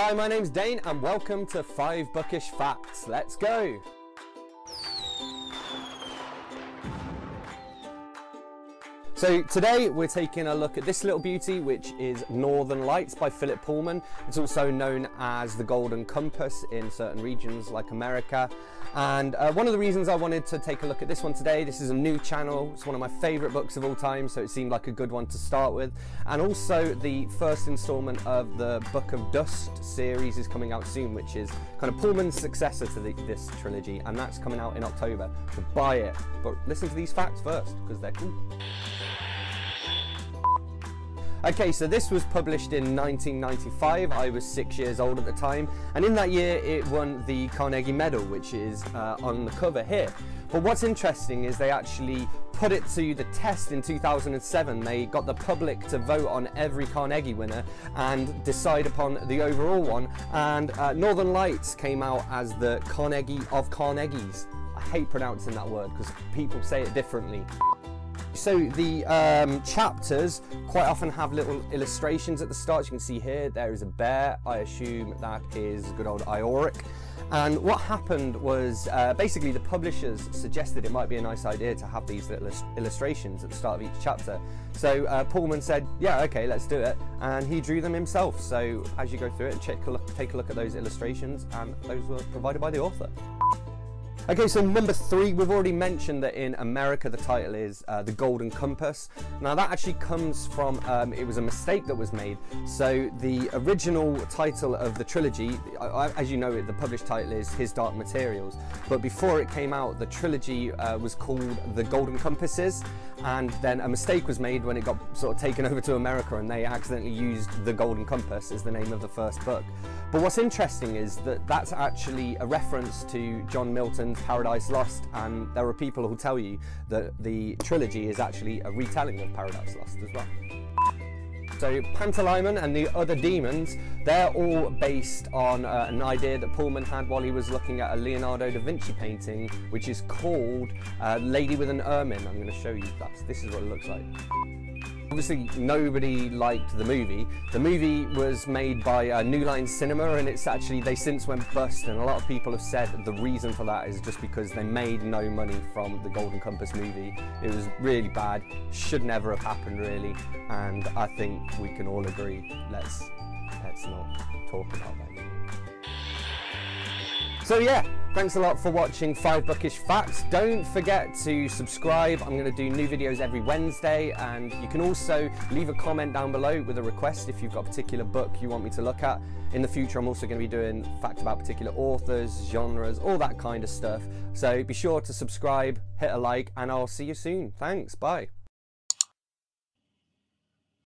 Hi, my name's Dane and welcome to 5 Bookish Facts. Let's go! So today we're taking a look at this little beauty which is Northern Lights by Philip Pullman. It's also known as the Golden Compass in certain regions like America. And uh, one of the reasons I wanted to take a look at this one today, this is a new channel, it's one of my favourite books of all time so it seemed like a good one to start with. And also the first instalment of the Book of Dust series is coming out soon which is kind of Pullman's successor to the, this trilogy and that's coming out in October. So buy it. But listen to these facts first because they're cool. Okay, so this was published in 1995. I was six years old at the time, and in that year it won the Carnegie Medal, which is uh, on the cover here. But what's interesting is they actually put it to the test in 2007. They got the public to vote on every Carnegie winner and decide upon the overall one. And uh, Northern Lights came out as the Carnegie of Carnegies. I hate pronouncing that word because people say it differently. So the um, chapters quite often have little illustrations at the start. You can see here, there is a bear. I assume that is good old Iorek. And what happened was uh, basically the publishers suggested it might be a nice idea to have these little illustrations at the start of each chapter. So uh, Pullman said, yeah, okay, let's do it. And he drew them himself. So as you go through it, check take a look at those illustrations and those were provided by the author. Okay, so number three, we've already mentioned that in America the title is uh, The Golden Compass. Now that actually comes from, um, it was a mistake that was made. So the original title of the trilogy, as you know, the published title is His Dark Materials. But before it came out, the trilogy uh, was called The Golden Compasses. And then a mistake was made when it got sort of taken over to America and they accidentally used The Golden Compass as the name of the first book. But what's interesting is that that's actually a reference to John Milton's Paradise Lost, and there are people who tell you that the trilogy is actually a retelling of Paradise Lost as well. So Pantalaimon and the other daemons, they're all based on uh, an idea that Pullman had while he was looking at a Leonardo da Vinci painting, which is called uh, Lady with an Ermine. I'm going to show you that. This is what it looks like. Obviously, nobody liked the movie. The movie was made by uh, New Line Cinema, and it's actually they since went bust. And a lot of people have said the reason for that is just because they made no money from the Golden Compass movie. It was really bad. Should never have happened, really. And I think we can all agree. Let's let's not talk about that. So yeah, thanks a lot for watching 5 Bookish Facts. Don't forget to subscribe. I'm going to do new videos every Wednesday and you can also leave a comment down below with a request if you've got a particular book you want me to look at. In the future I'm also going to be doing facts about particular authors, genres, all that kind of stuff. So be sure to subscribe, hit a like and I'll see you soon. Thanks, bye.